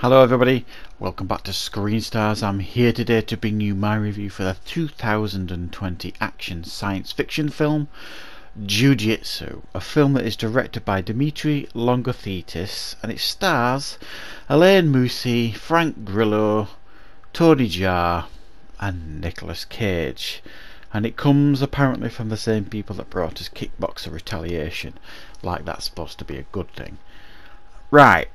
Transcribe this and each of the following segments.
Hello everybody, welcome back to Screen Stars. I'm here today to bring you my review for the 2020 action science fiction film Jiu-Jitsu, a film that is directed by Dimitri Logothetis and it stars Alain Moussi, Frank Grillo, Tony Jaa and Nicolas Cage and it comes apparently from the same people that brought us Kickboxer Retaliation like that's supposed to be a good thing. Right,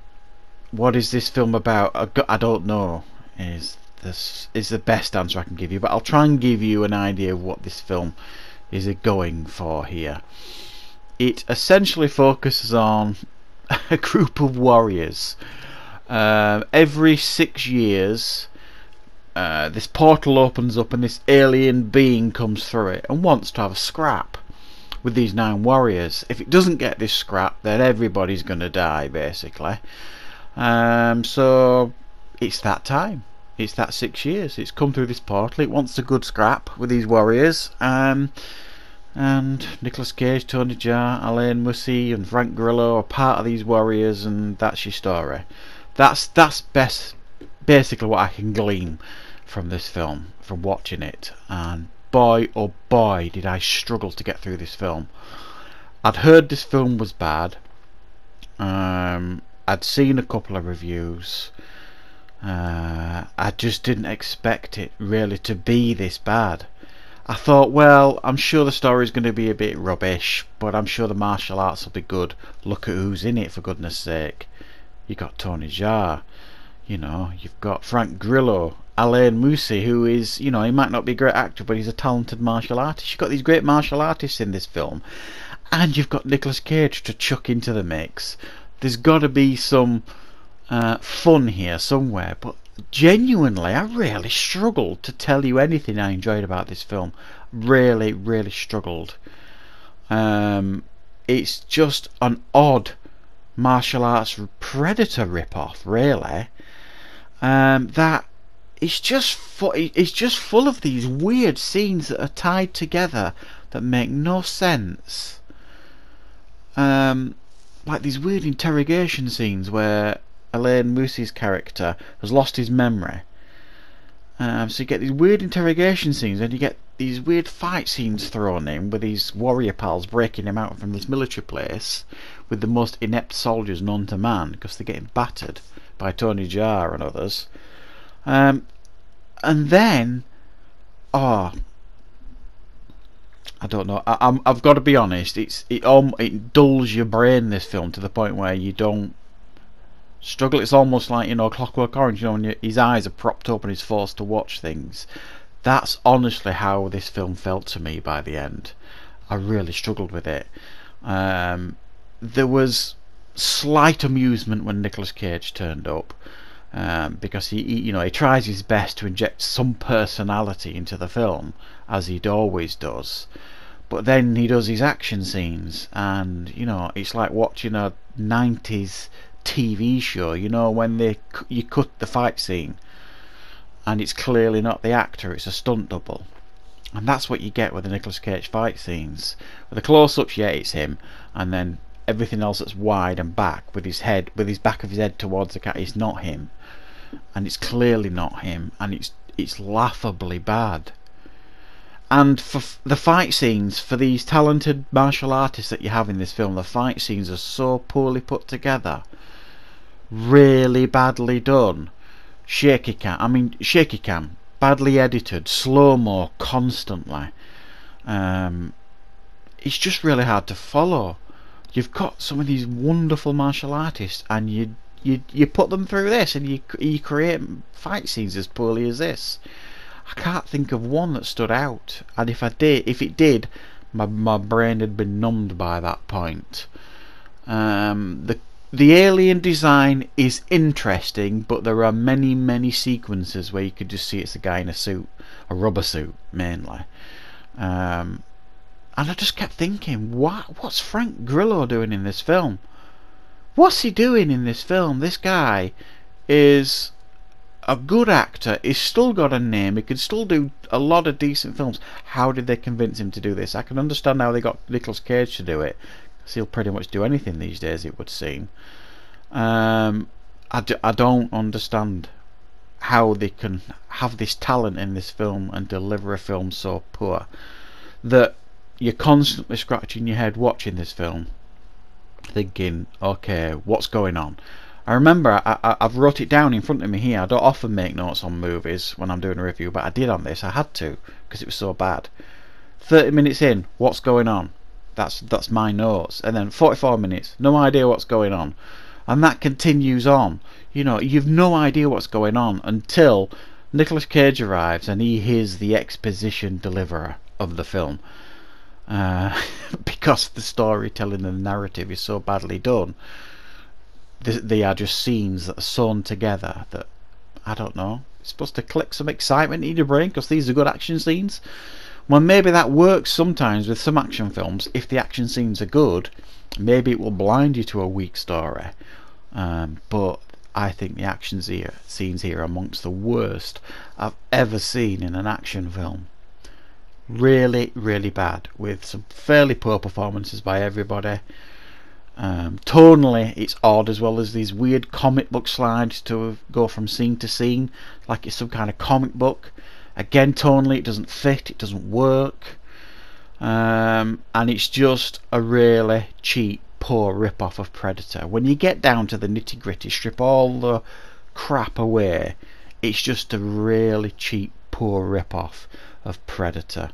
what is this film about? I don't know. Is this is the best answer I can give you, but I'll try and give you an idea of what this film is going for here. It essentially focuses on a group of warriors. Uh, every six years, uh, this portal opens up and this alien being comes through it and wants to have a scrap with these nine warriors. If it doesn't get this scrap, then everybody's going to die, basically. Um, so it's that time. It's that six years. It's come through this portal. It wants a good scrap with these warriors. Um, and Nicolas Cage, Tony Jaa, Alain Moussi, and Frank Grillo are part of these warriors, and that's your story. That's that's best basically what I can glean from this film from watching it. And boy, oh boy, did I struggle to get through this film. I'd heard this film was bad. Um, I'd seen a couple of reviews. Uh, I just didn't expect it really to be this bad. I thought, well, I'm sure the story's going to be a bit rubbish, but I'm sure the martial arts will be good. Look at who's in it, for goodness sake. You got Tony Jaa, you know, you've got Frank Grillo, Alain Moussi, who is, you know, he might not be a great actor, but he's a talented martial artist. You've got these great martial artists in this film, and you've got Nicolas Cage to chuck into the mix there's got to be some uh, fun here somewhere. But genuinely, I really struggled to tell you anything I enjoyed about this film. Really, really struggled. Um, it's just an odd martial arts predator rip-off, really. Um, that it's just fu- it's just full of these weird scenes that are tied together that make no sense. Um, like these weird interrogation scenes where Alain Moussi's character has lost his memory. Um, so you get these weird interrogation scenes, and you get these weird fight scenes thrown in with these warrior pals breaking him out from this military place with the most inept soldiers known to man because they're getting battered by Tony Jaa and others. Um, and then, oh, I don't know. I, have got to be honest. It's it um it dulls your brain this film to the point where you don't struggle. It's almost like you know Clockwork Orange. You know when his eyes are propped up and he's forced to watch things. That's honestly how this film felt to me by the end. I really struggled with it. Um, there was slight amusement when Nicolas Cage turned up. Um, because he, he, you know, he tries his best to inject some personality into the film, as he always does. But then he does his action scenes, and you know, it's like watching a '90s TV show. You know, when they you cut the fight scene, and it's clearly not the actor; it's a stunt double. And that's what you get with the Nicolas Cage fight scenes. With the close-ups, yeah, it's him, and then everything else that's wide and back with his head, with his back of his head towards the cat, is not him, and it's clearly not him, and it's it's laughably bad. And for the fight scenes for these talented martial artists that you have in this film the fight scenes are so poorly put together. Really badly done. Shaky cam I mean shaky cam badly edited slow-mo constantly. Um, it's just really hard to follow you've got some of these wonderful martial artists and you you you put them through this and you you create fight scenes as poorly as this I can't think of one that stood out. And if I did, if it did, my my brain had been numbed by that point. Um, the the alien design is interesting, but there are many many sequences where you could just see it's a guy in a suit, a rubber suit mainly. Um, and I just kept thinking, what what's Frank Grillo doing in this film? What's he doing in this film? This guy is a good actor. He's still got a name. He can still do a lot of decent films. How did they convince him to do this? I can understand how they got Nicolas Cage to do it. Because he'll pretty much do anything these days, it would seem. Um, I, d- I don't understand how they can have this talent in this film and deliver a film so poor that you're constantly scratching your head watching this film thinking okay what's going on? I remember I, have wrote it down in front of me here. I don't often make notes on movies when I'm doing a review but I did on this. I had to because it was so bad. 30 minutes in what's going on? That's that's my notes. And then 44 minutes no idea what's going on. And that continues on. You know you've no idea what's going on until Nicolas Cage arrives and he is the exposition deliverer of the film uh, because the storytelling and the narrative is so badly done they are just scenes that are sewn together that I don't know it's supposed to click some excitement in your brain because these are good action scenes. Well maybe that works sometimes with some action films. If the action scenes are good maybe it will blind you to a weak story. Um, but I think the action here, scenes here are amongst the worst I've ever seen in an action film. Really, really bad, with some fairly poor performances by everybody. Um, tonally, it's odd as well as these weird comic book slides to go from scene to scene, like it's some kind of comic book. Again, tonally, it doesn't fit, it doesn't work, um, and it's just a really cheap poor rip-off of Predator. When you get down to the nitty-gritty, strip all the crap away, it's just a really cheap, poor rip-off of Predator.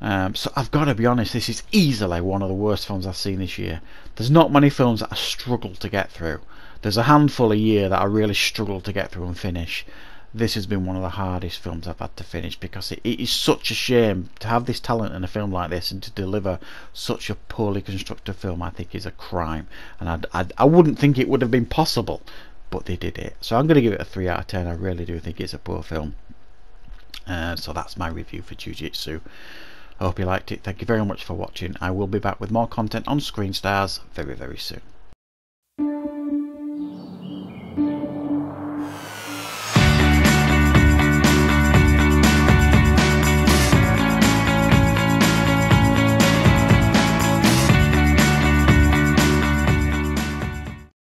Um, so I've got to be honest, this is easily one of the worst films I've seen this year. There's not many films that I struggle to get through. There's a handful a year that I really struggle to get through and finish this has been one of the hardest films I've had to finish because it, it is such a shame to have this talent in a film like this and to deliver such a poorly constructed film I think is a crime and I'd, I'd, I would not think it would have been possible but they did it so I'm going to give it a 3 out of 10 I really do think it's a poor film uh, so that's my review for Jiu-Jitsu. I hope you liked it. Thank you very much for watching. I will be back with more content on Screen Stars very very soon